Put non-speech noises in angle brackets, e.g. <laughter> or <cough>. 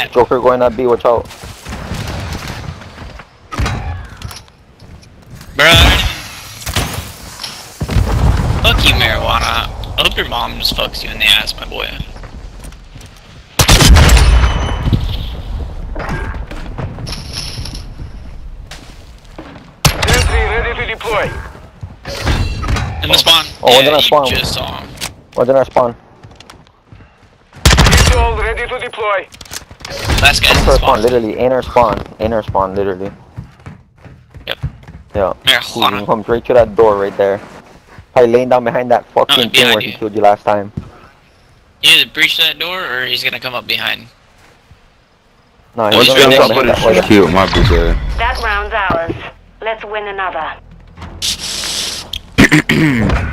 Snap. Joker going at B, watch out. Bruh. Fuck you, marijuana. I hope your mom just fucks you in the ass, my boy. Sentry ready to deploy. In the spawn. Oh, yeah, we're gonna spawn. just saw him. What's in our spawn? Eagle ready to deploy. Last guy's in Inner spawn, spawn. literally. Inner spawn. Inner spawn, literally. Yep. Yeah. You can Marijuana. come straight to that door right there. Probably laying down behind that fucking thing where he killed you last time. You either breach that door or he's gonna come up behind. No, he's he's gonna really come somebody behind that door. Cute, my big. That round's ours. Let's win another. <clears throat>